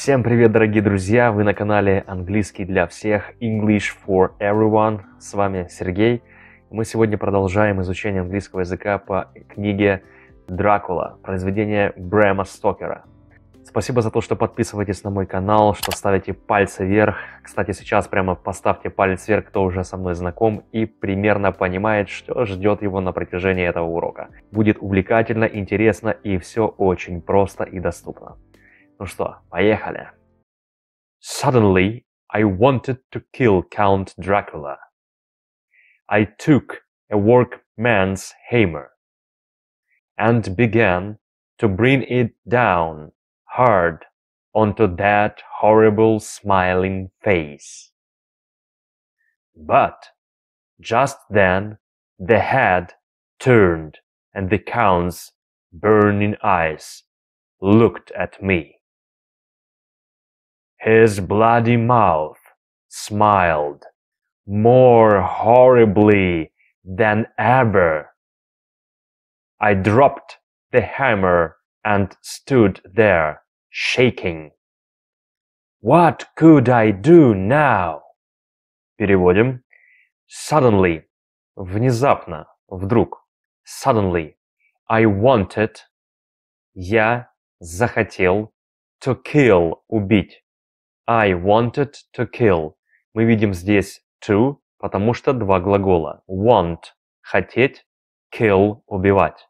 Всем привет, дорогие друзья! Вы на канале Английский для всех English for Everyone. С вами Сергей. Мы сегодня продолжаем изучение английского языка по книге «Дракула», произведение Брэма Стокера. Спасибо за то, что подписываетесь на мой канал, что ставите пальцы вверх. Кстати, сейчас прямо поставьте палец вверх, кто уже со мной знаком и примерно понимает, что ждет его на протяжении этого урока. Будет увлекательно, интересно и все очень просто и доступно. Ну что, поехали. Suddenly, I wanted to kill Count Dracula. I took a workman's hammer and began to bring it down hard onto that horrible smiling face. But just then the head turned and the Count's burning eyes looked at me. His bloody mouth smiled more horribly than ever. I dropped the hammer and stood there, shaking. What could I do now? Переводим. Suddenly. Внезапно. Вдруг. Suddenly. I wanted. Я захотел. To kill. Убить. I wanted to kill. Мы видим здесь to, потому что два глагола. Want – хотеть, kill – убивать.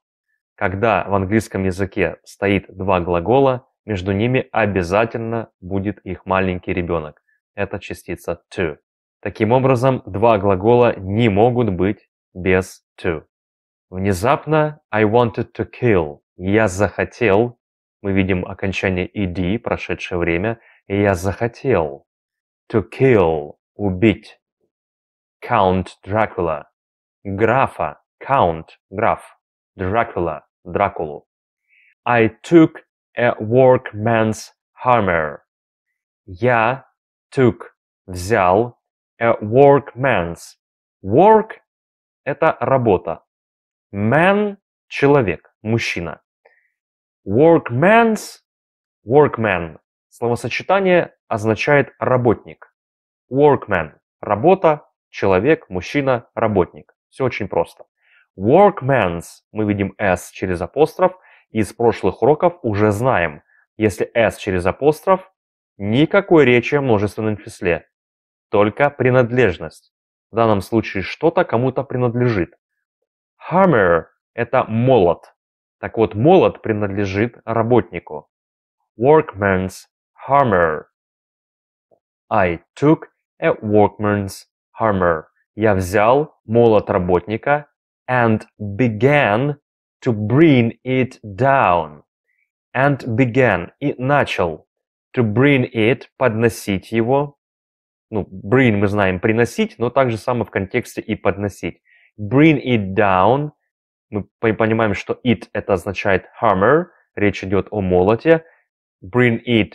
Когда в английском языке стоит два глагола, между ними обязательно будет их маленький ребенок. Это частица to. Таким образом, два глагола не могут быть без to. Внезапно I wanted to kill. Я захотел. Мы видим окончание ed, прошедшее время – я захотел. To kill – убить. Count Dracula. Графа. Count – граф. Dracula – Дракулу. I took a workman's hammer. Я took – взял. A workman's. Work – это работа. Man – человек, мужчина. Workman's – workman Словосочетание означает работник. Workman – работа, человек, мужчина, работник. Все очень просто. Workman's мы видим s через апостроф, и из прошлых уроков уже знаем, если s через апостроф, никакой речи о множественном числе, только принадлежность. В данном случае что-то кому-то принадлежит. Hammer – это молот. Так вот, молот принадлежит работнику. Workman's hammer. I took a workman's hammer. Я взял молот работника and began to bring it down. And began и начал to bring it подносить его. Ну, bring мы знаем приносить, но также само в контексте и подносить. Bring it down. Мы понимаем, что it это означает hammer. Речь идет о молоте. Bring it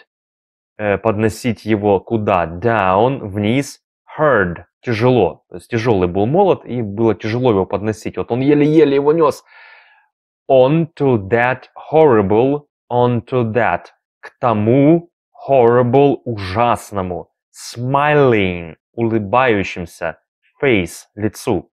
Э, подносить его куда? Down, вниз, hard, тяжело. То есть тяжелый был молот, и было тяжело его подносить. Вот он еле-еле его нес. Onto that horrible, onto that. К тому horrible, ужасному. Smiling, улыбающимся. Face, лицу.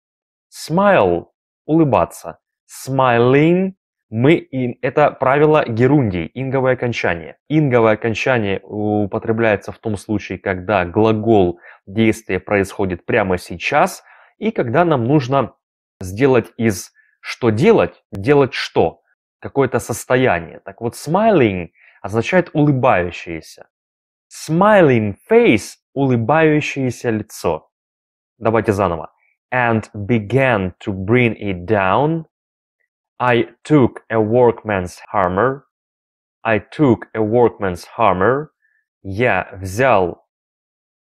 Smile, улыбаться. Smiling, мы им, это правило герундий, инговое окончание. Инговое окончание употребляется в том случае, когда глагол действия происходит прямо сейчас, и когда нам нужно сделать из что делать, делать что, какое-то состояние. Так вот, smiling означает улыбающееся. Smiling face – улыбающееся лицо. Давайте заново. And began to bring it down I took a workman's hammer. I took a workman's hammer. Я взял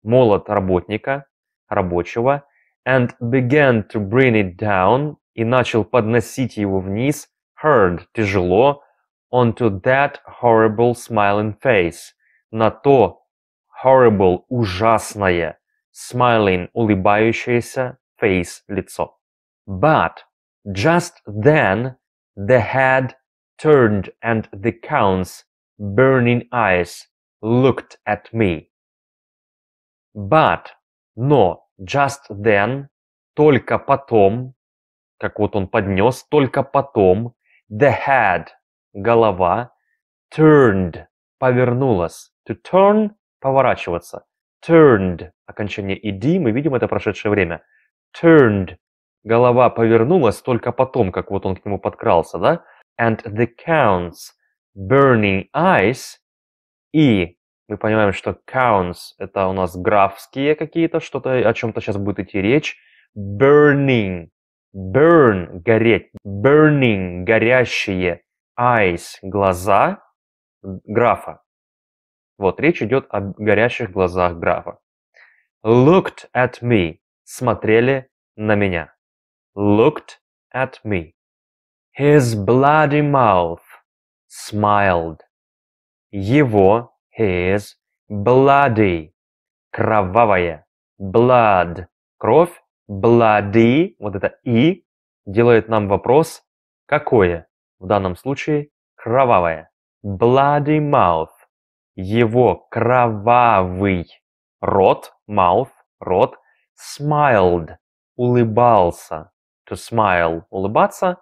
молот работника, рабочего, and began to bring it down, и начал подносить его вниз, hard, тяжело, onto that horrible smiling face, на то horrible, ужасное, smiling, улыбающееся face, лицо. But Just then the head turned and the Count's burning eyes looked at me. But, но, just then, только потом, как вот он поднес, только потом, the head, голова, turned, повернулась. To turn – поворачиваться. Turned, окончание ed, мы видим это прошедшее время. Turned, голова повернулась только потом, как вот он к нему подкрался, да? And the count's burning eyes и мы понимаем, что counts это у нас графские какие-то, что-то, о чем-то сейчас будет идти речь. Burning, burn, гореть, burning, горящие, eyes, глаза графа. Вот, речь идет о горящих глазах графа. Looked at me, смотрели на меня. Looked at me. His bloody mouth smiled. Его, his, bloody, кровавая, blood, кровь, bloody, вот это и, делает нам вопрос, какое? В данном случае кровавое. Bloody mouth, его кровавый рот, mouth, рот, smiled, улыбался. To smile, улыбаться,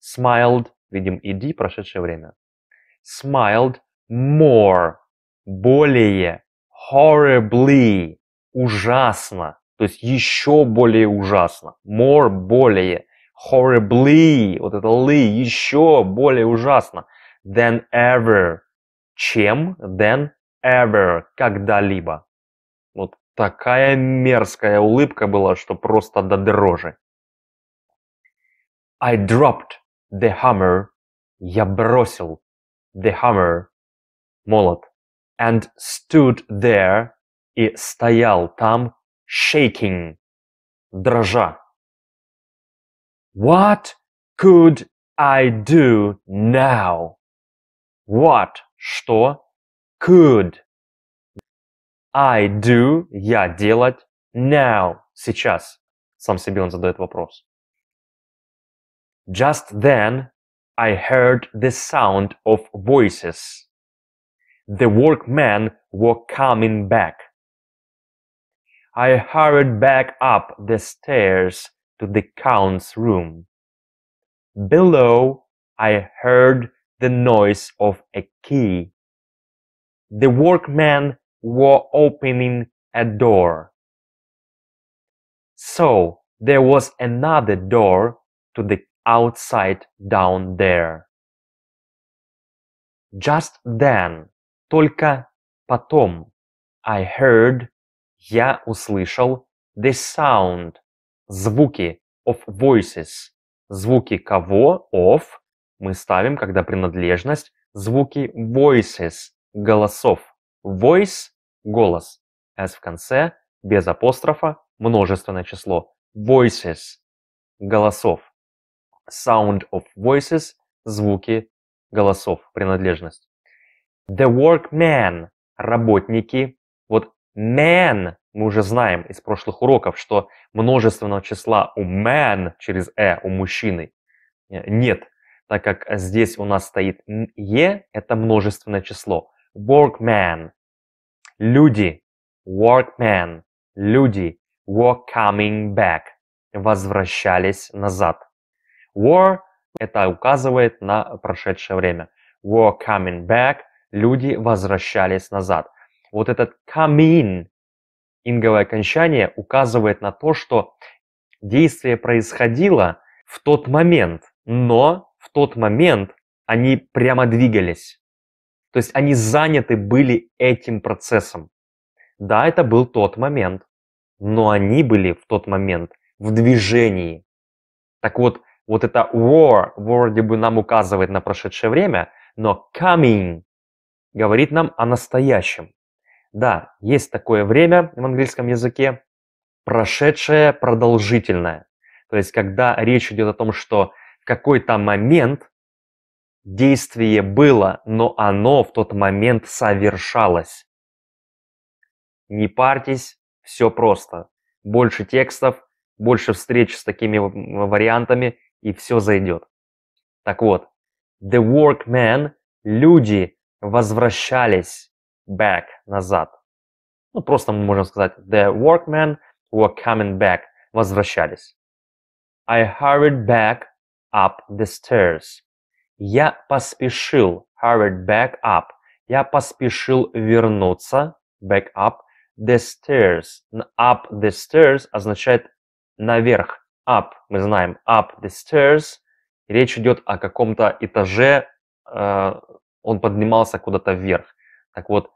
smiled, видим иди, прошедшее время. Smiled more, более, horribly, ужасно, то есть еще более ужасно, more, более, horribly, вот это ly, еще более ужасно, than ever, чем, than ever, когда-либо. Вот такая мерзкая улыбка была, что просто до дрожи. I dropped the hammer. Я бросил the hammer молот, and stood there и стоял там, shaking, дрожа. What could I do now? What, что, could I do, я делать, now, сейчас. Сам себе он задает вопрос. Just then I heard the sound of voices. The workmen were coming back. I hurried back up the stairs to the count's room. Below, I heard the noise of a key. The workmen were opening a door. So there was another door to the outside down there. Just then, только потом, I heard, я услышал, the sound, звуки of voices, звуки кого, of, мы ставим, когда принадлежность, звуки voices, голосов. Voice – голос, as в конце, без апострофа, множественное число. Voices – голосов. Sound of voices – звуки голосов, принадлежность. The workman – работники. Вот man мы уже знаем из прошлых уроков, что множественного числа у man через «э» у мужчины э, нет, так как здесь у нас стоит «е» – это множественное число. Workman – люди, workman – люди, were coming back – возвращались назад. Were – это указывает на прошедшее время. Were coming back – люди возвращались назад. Вот этот come in, инговое окончание, указывает на то, что действие происходило в тот момент, но в тот момент они прямо двигались. То есть они заняты были этим процессом. Да, это был тот момент, но они были в тот момент в движении. Так вот, вот это war вроде бы нам указывает на прошедшее время, но coming говорит нам о настоящем. Да, есть такое время в английском языке, прошедшее продолжительное. То есть, когда речь идет о том, что в какой-то момент действие было, но оно в тот момент совершалось. Не парьтесь, все просто. Больше текстов, больше встреч с такими вариантами, и все зайдет. Так вот, the workmen, люди, возвращались back, назад. Ну, просто мы можем сказать the workmen were coming back, возвращались. I hurried back up the stairs. Я поспешил, hurried back up. Я поспешил вернуться, back up, the stairs. Up the stairs означает наверх. Up, мы знаем, up the stairs. Речь идет о каком-то этаже, э, он поднимался куда-то вверх. Так вот,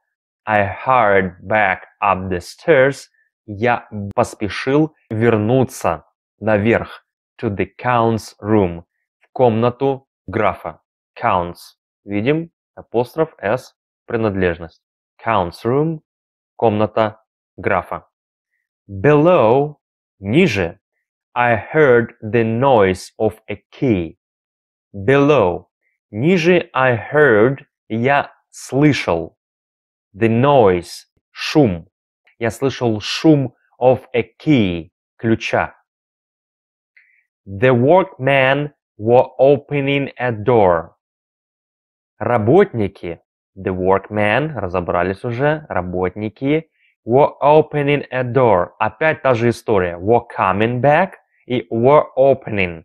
I hurried back up the stairs. Я поспешил вернуться наверх to the count's room, в комнату графа. Counts. Видим? Апостроф S. Принадлежность. Count's room. Комната графа. Below. Ниже. I heard the noise of a key. Below. Ниже I heard. Я слышал. The noise. Шум. Я слышал шум of a key. Ключа. The workmen were opening a door. Работники, the workmen, разобрались уже, работники, were opening a door. Опять та же история. Were coming back и were opening.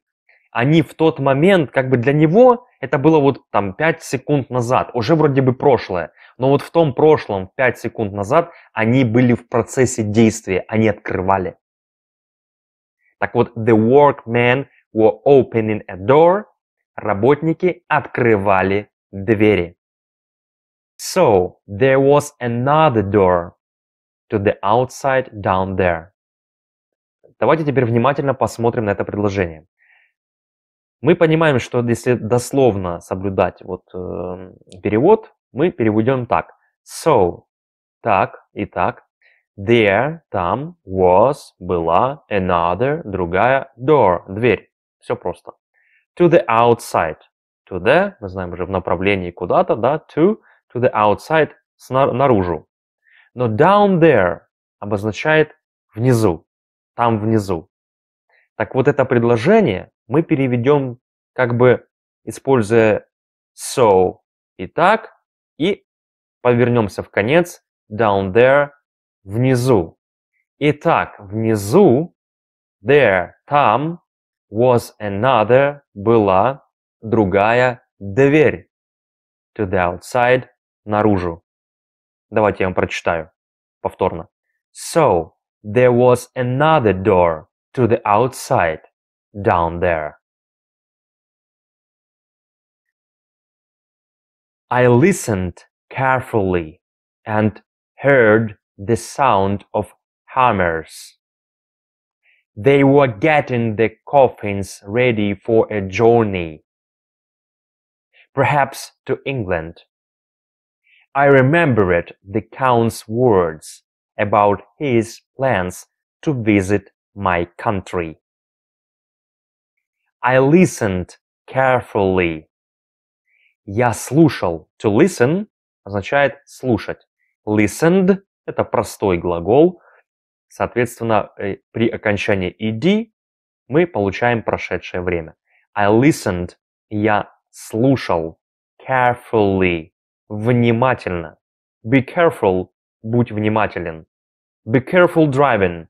Они в тот момент, как бы для него, это было вот там 5 секунд назад, уже вроде бы прошлое. Но вот в том прошлом, 5 секунд назад, они были в процессе действия, они открывали. Так вот, the workmen were opening a door. Работники открывали двери. So, there was another door to the outside down there. Давайте теперь внимательно посмотрим на это предложение. Мы понимаем, что если дословно соблюдать вот, э, перевод, мы переведем так. So, так и так, There, там, was, была, another, другая, door, дверь. Все просто. To the outside. To the, мы знаем уже в направлении куда-то, да, to, to the outside, сна, наружу. Но down there обозначает внизу, там внизу. Так вот это предложение мы переведем как бы используя so и так, и повернемся в конец down there внизу. Итак, внизу, there, там, was another, была другая дверь. To the outside, наружу. Давайте я вам прочитаю повторно. So, there was another door to the outside, down there. I listened carefully and heard the sound of hammers. They were getting the coffins ready for a journey, perhaps to England. I remembered the Count's words about his plans to visit my country. I listened carefully. Я слушал. To listen означает слушать. Listened Это простой глагол. Соответственно, э, при окончании ed мы получаем прошедшее время. I listened. Я слушал. Carefully. Внимательно. Be careful. Будь внимателен. Be careful driving.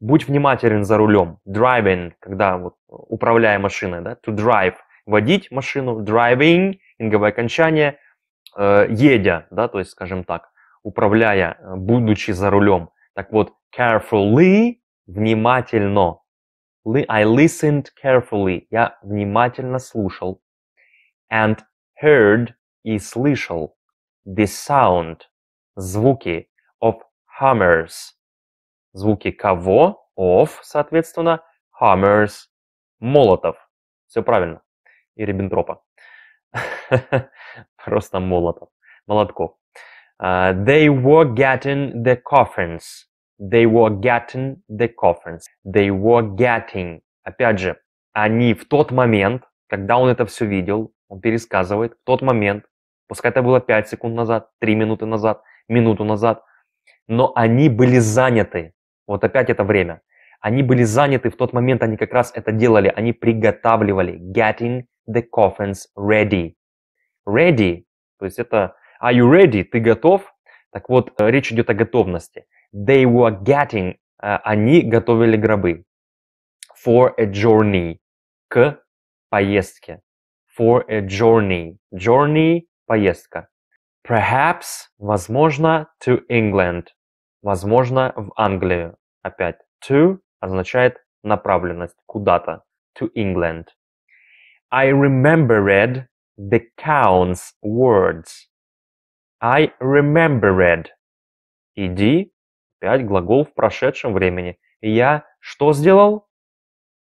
Будь внимателен за рулем. Driving, когда вот, управляя машиной, да? To drive. Водить машину. Driving. Инговое окончание. Э, едя, да, то есть, скажем так управляя, э, будучи за рулем. Так вот, carefully – внимательно. I listened carefully. Я внимательно слушал. And heard и слышал the sound – звуки of hammers. Звуки кого? Of, соответственно, hammers – молотов. Все правильно. И Риббентропа. Просто молотов. Молотков. Uh, they were getting the coffins. They were getting the coffins. They were getting. Опять же, они в тот момент, когда он это все видел, он пересказывает, в тот момент, пускай это было 5 секунд назад, 3 минуты назад, минуту назад, но они были заняты. Вот опять это время. Они были заняты в тот момент, они как раз это делали, они приготавливали. Getting the coffins ready. Ready, то есть это Are you ready? Ты готов? Так вот, э, речь идет о готовности. They were getting, э, они готовили гробы. For a journey, к поездке. For a journey. Journey – поездка. Perhaps, возможно, to England. Возможно, в Англию. Опять, to означает направленность куда-то. To England. I remembered the count's words. I remembered. Иди, опять глагол в прошедшем времени. Я что сделал?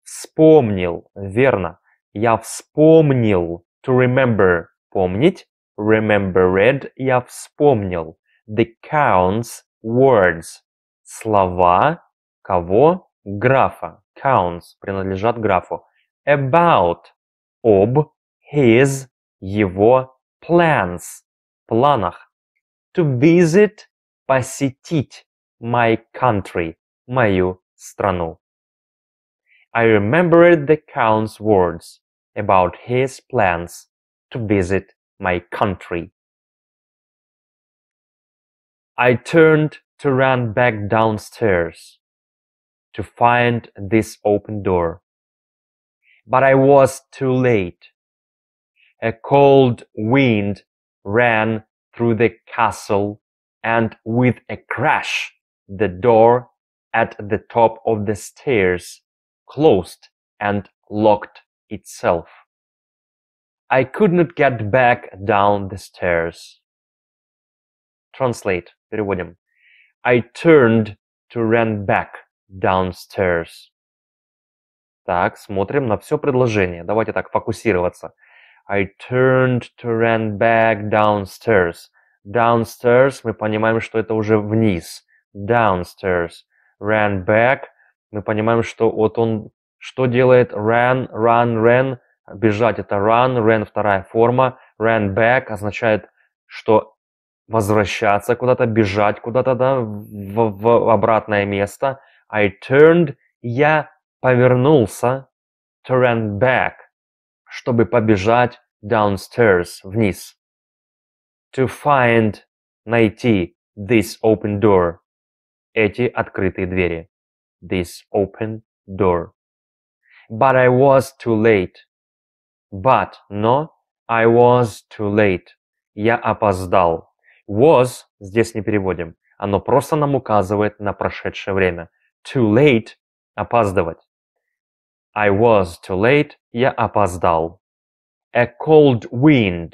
Вспомнил, верно. Я вспомнил. To remember – помнить. Remembered – я вспомнил. The counts words – слова кого? Графа. Counts принадлежат графу. About – об. His – его. Plans – планах. To visit – посетить. My country – мою страну. I remembered the Count's words about his plans to visit my country. I turned to run back downstairs to find this open door. But I was too late. A cold wind ran through the castle and with a crash the door at the top of the stairs closed and locked itself. I could not get back down the stairs. Translate. Переводим. I turned to run back downstairs. Так, смотрим на все предложение. Давайте так фокусироваться. I turned to run back downstairs. Downstairs мы понимаем, что это уже вниз. Downstairs. Ran back мы понимаем, что вот он что делает ran, run, ran, бежать это run, ran вторая форма, ran back означает, что возвращаться куда-то, бежать куда-то, да, в, в обратное место. I turned, я повернулся, to run back, чтобы побежать downstairs, вниз. To find, найти, this open door, эти открытые двери this open door. But I was too late. But, но, I was too late. Я опоздал. Was здесь не переводим. Оно просто нам указывает на прошедшее время. Too late – опаздывать. I was too late. Я опоздал. A cold wind.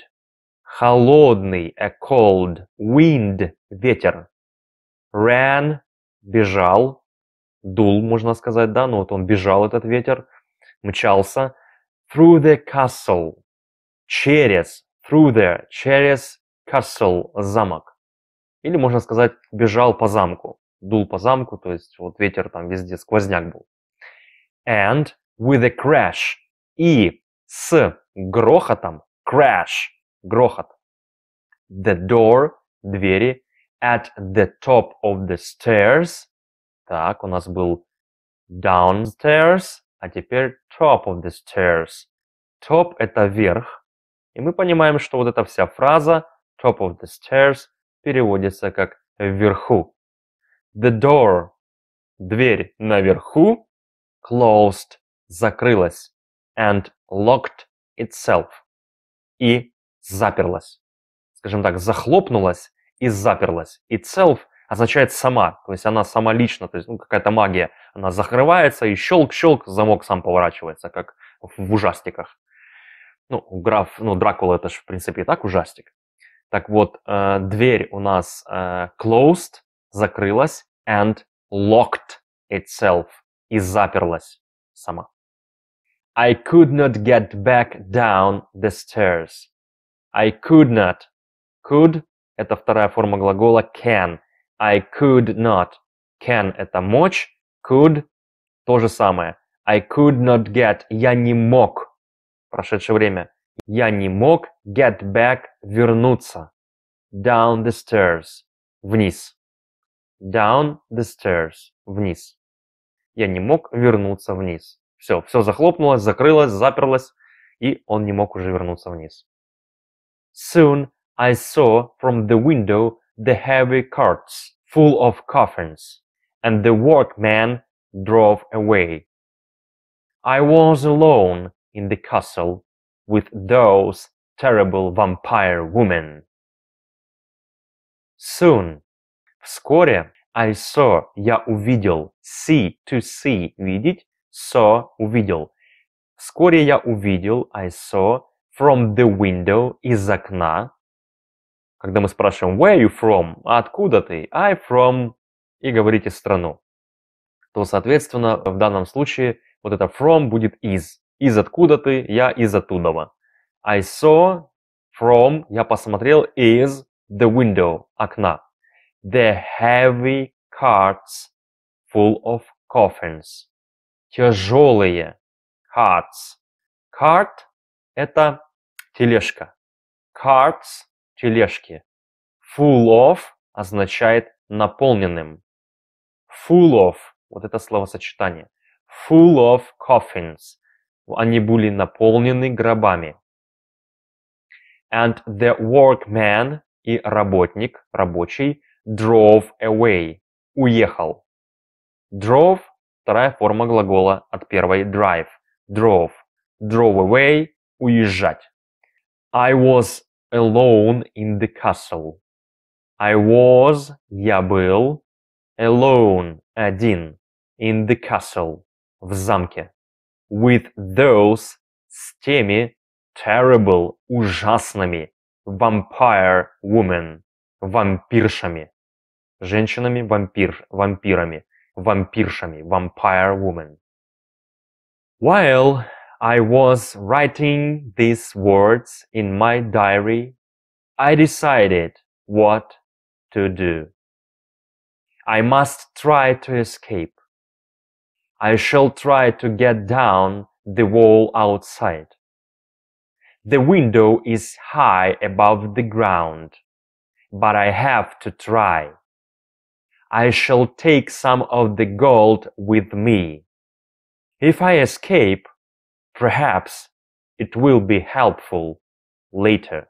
Холодный. A cold wind. Ветер. Ran. Бежал дул, можно сказать, да, ну вот он бежал, этот ветер, мчался. Through the castle. Через. Through the. Через castle. Замок. Или можно сказать, бежал по замку. Дул по замку, то есть вот ветер там везде, сквозняк был. And with a crash. И с грохотом. Crash. Грохот. The door. Двери. At the top of the stairs Так, у нас был downstairs, а теперь top of the stairs. Top – это верх. И мы понимаем, что вот эта вся фраза top of the stairs переводится как вверху. The door – дверь наверху, closed – закрылась, and locked itself – и заперлась. Скажем так, захлопнулась и заперлась. Itself означает сама, то есть она сама лично, то есть ну, какая-то магия. Она закрывается и щелк-щелк, замок сам поворачивается, как в ужастиках. Ну, граф, ну, Дракула это же, в принципе, и так ужастик. Так вот, э, дверь у нас э, closed, закрылась, and locked itself, и заперлась сама. I could not get back down the stairs. I could not. Could – это вторая форма глагола can – I could not. Can – это мочь. Could – то же самое. I could not get. Я не мог. Прошедшее время. Я не мог get back – вернуться. Down the stairs. Вниз. Down the stairs. Вниз. Я не мог вернуться вниз. Все, все захлопнулось, закрылось, заперлось, и он не мог уже вернуться вниз. Soon I saw from the window the heavy carts full of coffins, and the workmen drove away. I was alone in the castle with those terrible vampire women. Soon, вскоре, I saw, я увидел, see, to see, видеть, saw, увидел. Вскоре я увидел, I saw, from the window, из окна. Когда мы спрашиваем where you from, а откуда ты, I from, и говорите страну, то, соответственно, в данном случае вот это from будет из. Из откуда ты, я из оттуда. I saw from, я посмотрел, is the window, окна. The heavy carts full of coffins. Тяжелые carts. Cart – это тележка. Carts – тележки. Full of означает наполненным. Full of – вот это словосочетание. Full of coffins. Они были наполнены гробами. And the workman и работник, рабочий, drove away, уехал. Drove – вторая форма глагола от первой drive. Drove. Drove away – уезжать. I was alone in the castle. I was – я был. Alone – один. In the castle – в замке. With those – с теми terrible, ужасными, vampire women, вампиршами, женщинами вампир, вампирами, вампиршами, vampire woman. While I was writing these words in my diary, I decided what to do. I must try to escape. I shall try to get down the wall outside. The window is high above the ground, but I have to try. I shall take some of the gold with me. If I escape, perhaps it will be helpful later.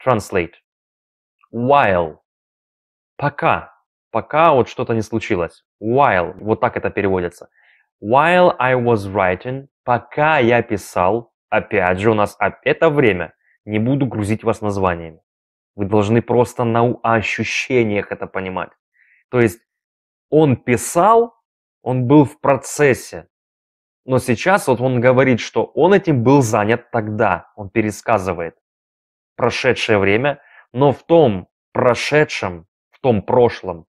Translate. While. Пока. Пока вот что-то не случилось. While. Вот так это переводится. While I was writing. Пока я писал. Опять же у нас это время. Не буду грузить вас названиями. Вы должны просто на ощущениях это понимать. То есть он писал, он был в процессе. Но сейчас вот он говорит, что он этим был занят тогда. Он пересказывает прошедшее время, но в том прошедшем, в том прошлом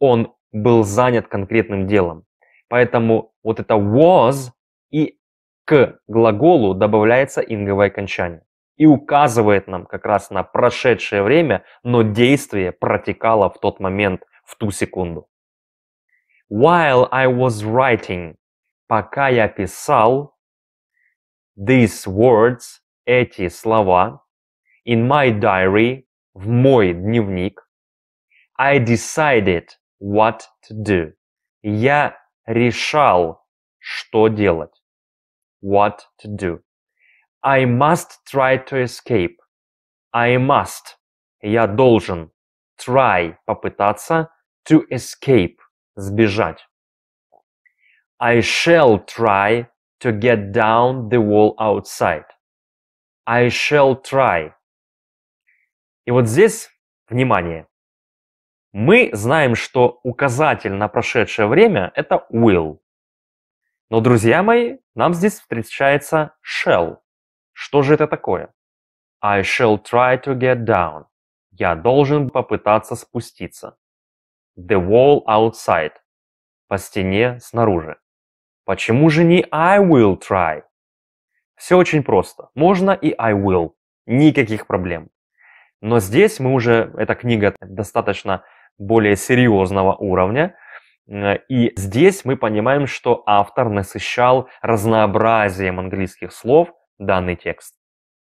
он был занят конкретным делом. Поэтому вот это was и к глаголу добавляется инговое окончание и указывает нам как раз на прошедшее время, но действие протекало в тот момент, в ту секунду. While I was writing, пока я писал, these words, эти слова, in my diary, в мой дневник, I decided what to do. Я решал, что делать what to do. I must try to escape. I must. Я должен. Try. Попытаться. To escape. Сбежать. I shall try to get down the wall outside. I shall try. И вот здесь, внимание, мы знаем, что указатель на прошедшее время – это will. Но, друзья мои, нам здесь встречается shall. Что же это такое? I shall try to get down. Я должен попытаться спуститься. The wall outside. По стене снаружи. Почему же не I will try? Все очень просто. Можно и I will. Никаких проблем. Но здесь мы уже, эта книга достаточно более серьезного уровня, Э, и здесь мы понимаем, что автор насыщал разнообразием английских слов данный текст.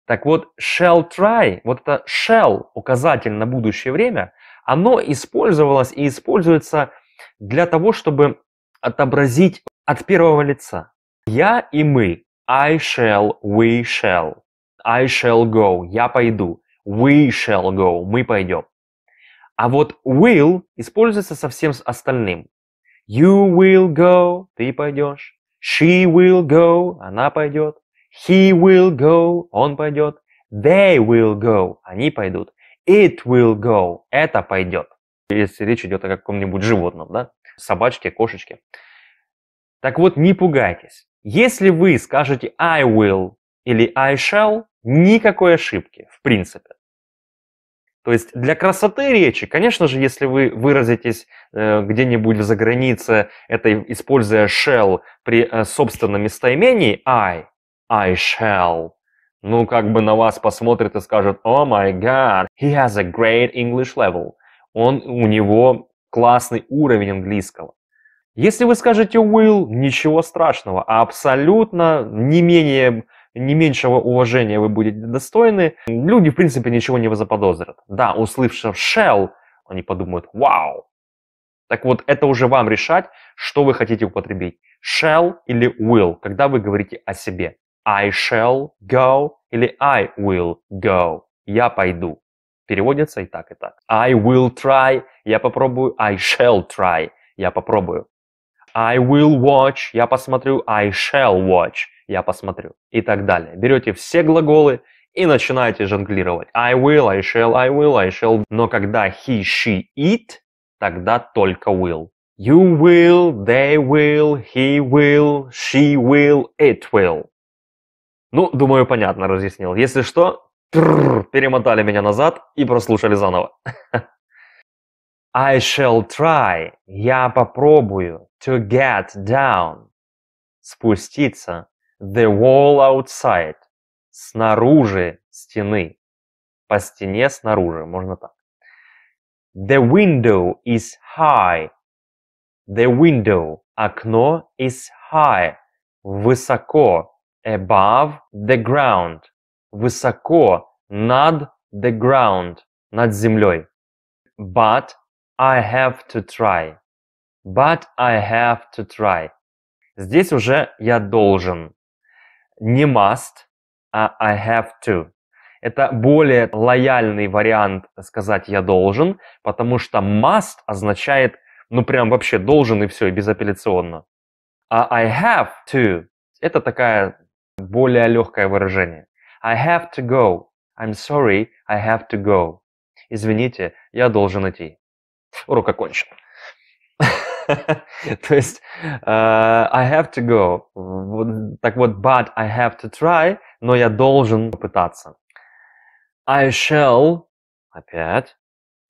Так вот, shall try, вот это shall, указатель на будущее время, оно использовалось и используется для того, чтобы отобразить от первого лица. Я и мы. I shall, we shall. I shall go, я пойду. We shall go, мы пойдем. А вот will используется со всем остальным. You will go, ты пойдешь. She will go, она пойдет. He will go, он пойдет. They will go, они пойдут. It will go, это пойдет. Если речь идет о каком-нибудь животном, да? Собачке, кошечке. Так вот, не пугайтесь. Если вы скажете I will или I shall, никакой ошибки, в принципе. То есть для красоты речи, конечно же, если вы выразитесь э, где-нибудь за границе, это используя shall при э, собственном местоимении I, I shall, ну как бы на вас посмотрят и скажут, oh my god, he has a great English level. Он, у него классный уровень английского. Если вы скажете will, ничего страшного, а абсолютно не менее не меньшего уважения вы будете достойны, люди, в принципе, ничего не заподозрят. Да, услышав shall, они подумают, вау. Так вот, это уже вам решать, что вы хотите употребить. Shall или will, когда вы говорите о себе. I shall go или I will go. Я пойду. Переводится и так, и так. I will try. Я попробую. I shall try. Я попробую. I will watch. Я посмотрю. I shall watch я посмотрю и так далее. Берете все глаголы и начинаете жонглировать. I will, I shall, I will, I shall. Но когда he, she, it, тогда только will. You will, they will, he will, she will, it will. Ну, думаю, понятно разъяснил. Если что, перемотали меня назад и прослушали заново. I shall try. Я попробую. To get down. Спуститься The wall outside. Снаружи стены. По стене снаружи, можно так. The window is high. The window, окно is high. Высоко. Above the ground. Высоко над the ground. Над землей. But I have to try. But I have to try. Здесь уже я должен не must, а I have to. Это более лояльный вариант сказать «я должен», потому что must означает, ну прям вообще должен и все, и безапелляционно. А I have to – это такая более легкое выражение. I have to go. I'm sorry, I have to go. Извините, я должен идти. Урок окончен. То есть uh, I have to go. Так вот, but I have to try, но я должен попытаться. I shall, опять,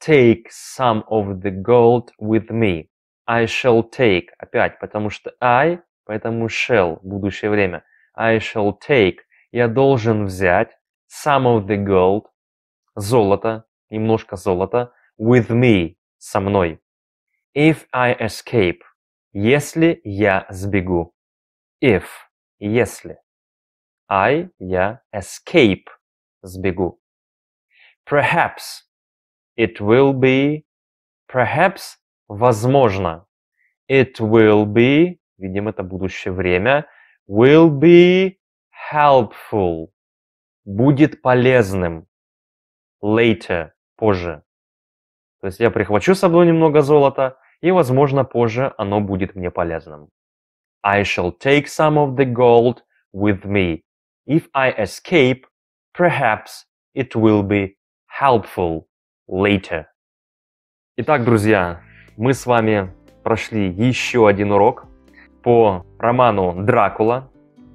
take some of the gold with me. I shall take, опять, потому что I, поэтому shall, будущее время. I shall take, я должен взять some of the gold, золото, немножко золота, with me, со мной. If I escape. Если я сбегу. If. Если. I. Я. Escape. Сбегу. Perhaps. It will be. Perhaps. Возможно. It will be. Видим, это будущее время. Will be helpful. Будет полезным. Later. Позже. То есть я прихвачу с собой немного золота, и, возможно, позже оно будет мне полезным. I shall take some of the gold with me. If I escape, perhaps it will be helpful later. Итак, друзья, мы с вами прошли еще один урок по роману «Дракула».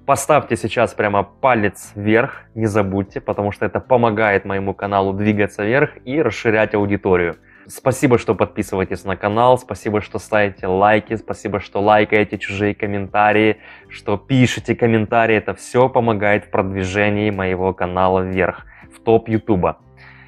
Поставьте сейчас прямо палец вверх, не забудьте, потому что это помогает моему каналу двигаться вверх и расширять аудиторию. Спасибо, что подписываетесь на канал, спасибо, что ставите лайки, спасибо, что лайкаете чужие комментарии, что пишете комментарии. Это все помогает в продвижении моего канала вверх, в топ Ютуба.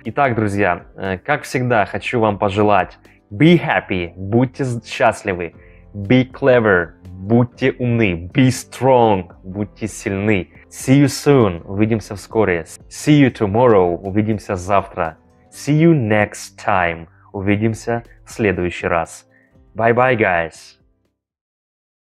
Итак, друзья, э, как всегда, хочу вам пожелать be happy, будьте счастливы, be clever, будьте умны, be strong, будьте сильны. See you soon, увидимся вскоре. See you tomorrow, увидимся завтра. See you next time. Увидимся в следующий раз. Bye-bye, guys!